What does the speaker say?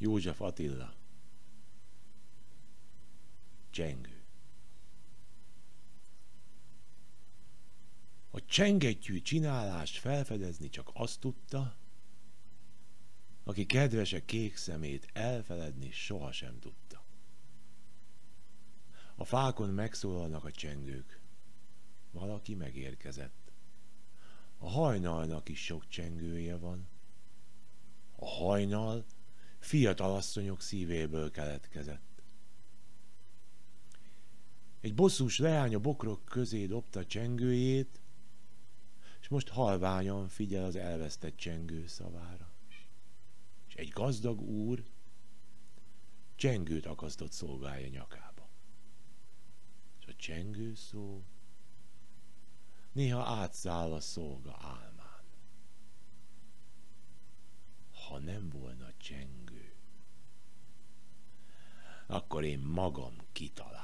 József Attila. Csengő. A csengettyű csinálást felfedezni csak azt tudta, aki kedvese kék szemét elfeledni sohasem tudta. A fákon megszólalnak a csengők. Valaki megérkezett. A hajnalnak is sok csengője van. A hajnal fiatal asszonyok szívéből keletkezett. Egy bosszús leány a bokrok közé dobta csengőjét, és most halványan figyel az elvesztett csengő szavára. És egy gazdag úr csengőt akasztott szolgája nyakába. És a csengő szó néha átszáll a szolga álmán. Ha nem volna csengő, akkor én magam kitalálom.